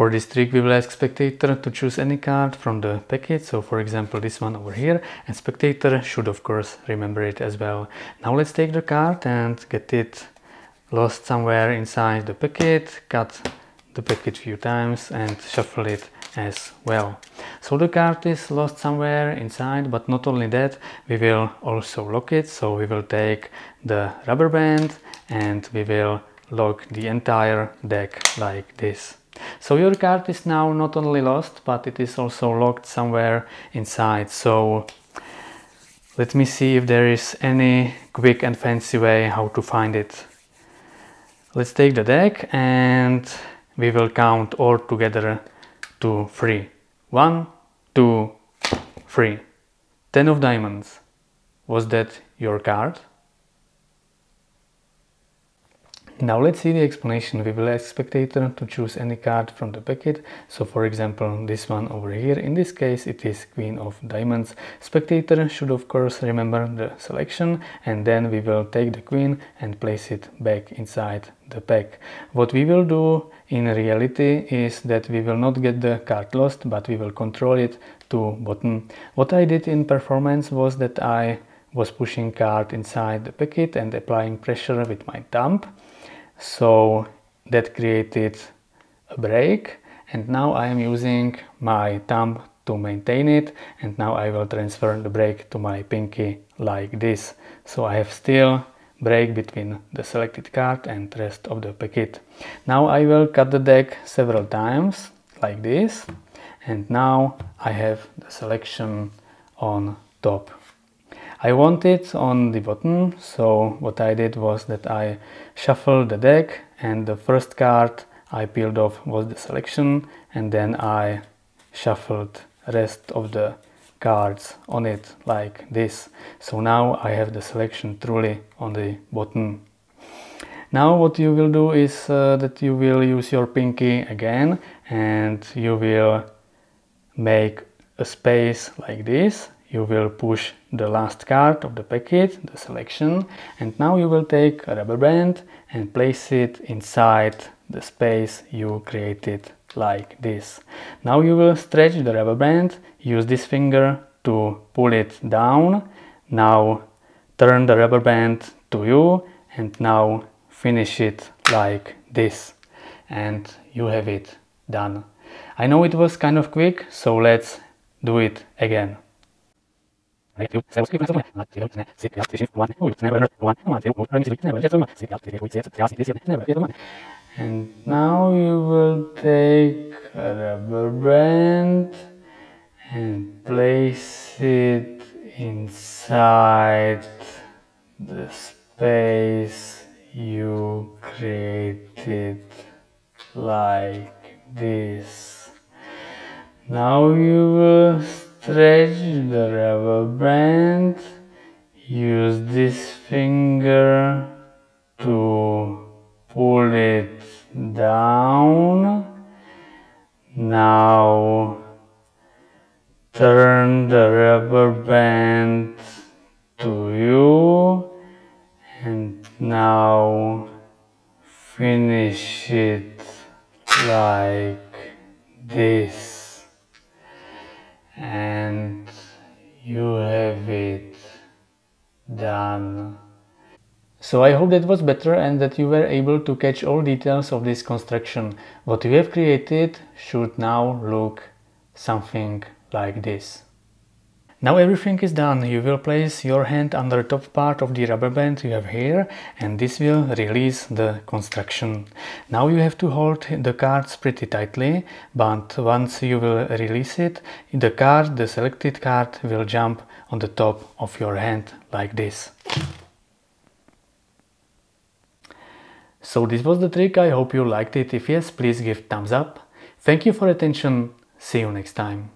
For this trick we will ask spectator to choose any card from the packet, so for example this one over here, and spectator should of course remember it as well. Now let's take the card and get it lost somewhere inside the packet, cut the packet few times and shuffle it as well. So the card is lost somewhere inside, but not only that, we will also lock it. So we will take the rubber band and we will lock the entire deck like this. So your card is now not only lost, but it is also locked somewhere inside. So let me see if there is any quick and fancy way how to find it. Let's take the deck and we will count all together to three. One, two, three. Ten of diamonds. Was that your card? Now let's see the explanation. We will ask spectator to choose any card from the packet. So for example, this one over here. In this case, it is Queen of Diamonds. Spectator should of course remember the selection and then we will take the Queen and place it back inside the pack. What we will do in reality is that we will not get the card lost, but we will control it to bottom. What I did in performance was that I was pushing card inside the packet and applying pressure with my thumb so that created a break and now I am using my thumb to maintain it and now I will transfer the break to my pinky like this so I have still break between the selected card and rest of the packet. Now I will cut the deck several times like this and now I have the selection on top. I want it on the bottom, so what I did was that I shuffled the deck and the first card I peeled off was the selection and then I shuffled rest of the cards on it like this. So now I have the selection truly on the bottom. Now what you will do is uh, that you will use your pinky again and you will make a space like this you will push the last card of the packet, the selection, and now you will take a rubber band and place it inside the space you created like this. Now you will stretch the rubber band, use this finger to pull it down. Now turn the rubber band to you and now finish it like this. And you have it done. I know it was kind of quick, so let's do it again. And now you will take a rubber band and place it inside the space you created like this. Now you will stretch the rubber band use this finger to pull it down. Now turn the rubber band to you. And now finish it like this. And So I hope that was better and that you were able to catch all details of this construction. What you have created should now look something like this. Now everything is done. You will place your hand under the top part of the rubber band you have here and this will release the construction. Now you have to hold the cards pretty tightly but once you will release it, the card, the selected card will jump on the top of your hand like this. So this was the trick, I hope you liked it. If yes, please give thumbs up. Thank you for attention, see you next time.